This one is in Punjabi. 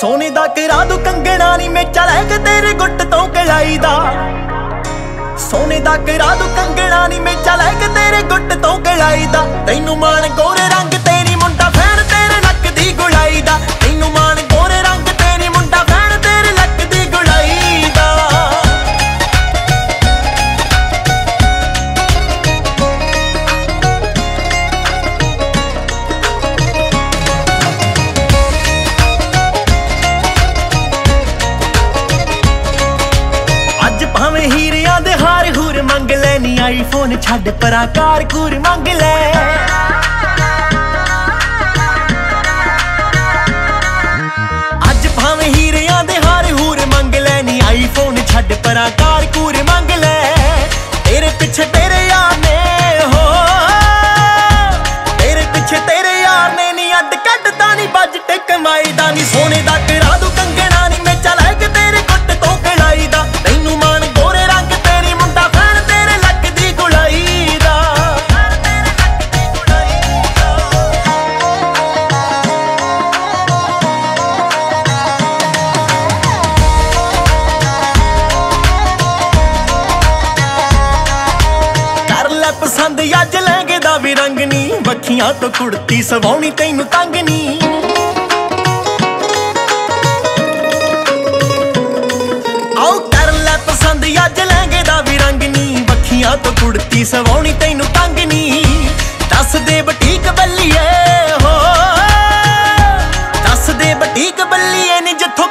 ਸੋਨੇ ਦਾ ਕਰਾ ਦੂ ਕੰਗਣਾ ਨਹੀਂ ਮੈਂ ਚਲੇ ਕੇ ਤੇਰੇ ਗੁੱਟ ਤੋਂ ਕਲਾਈ ਦਾ ਸੋਨੇ ਦਾ ਕਰਾ ਦੂ ਕੰਗਣਾ ਨਹੀਂ ਮੈਂ ਚਲੇ ਕੇ ਤੇਰੇ ਗੁੱਟ ਤੋਂ ਕਲਾਈ ਦਾ ਤੈਨੂੰ ਮਾਰ ਭਾਵੇਂ ਹੀਰਿਆਂ ਦੇ ਹਾਰ ਹੂਰ ਮੰਗ ਲੈ, ਨੀ ਆਈਫੋਨ ਛੱਡ ਪਰਾਂ, ਕਾਰ ਕੂਰ ਮੰਗ ਲੈ। ਅੱਜ ਭਾਵੇਂ ਹੀਰਿਆਂ ਦੇ ਹਾਰ ਹੂਰ ਮੰਗ ਲੈ, ਨੀ ਆਈਫੋਨ ਛੱਡ ਪਰਾਂ, ਕਾਰ ਕੂਰ ਮੰਗ ਲੈ। ਤੇਰੇ ਪਿੱਛੇ ਦੰਦ ਅੱਜ ਲਹਿੰਗੇ ਦਾ ਵੀ ਰੰਗ ਨਹੀਂ ਵੱਖੀਆਂ ਤੋਂ ਕੁੜਤੀ ਸਵਾਉਣੀ ਤੈਨੂੰ ਤੰਗ ਨਹੀਂ ਲੈ ਪਸੰਦ, ਅੱਜ ਲਹਿੰਗੇ ਦਾ ਵੀ ਰੰਗ ਨਹੀਂ ਵੱਖੀਆਂ ਤੋਂ ਕੁੜਤੀ ਸਵਾਉਣੀ ਤੈਨੂੰ ਤੰਗ ਨਹੀਂ ਦੱਸ ਦੇ ਬਟੀਕ ਬੱਲੀਏ, ਹੋ। ਦੱਸ ਦੇ ਬਟੀਕ ਬੱਲੀਏ ਨੀ, ਜਿੱਥੋਂ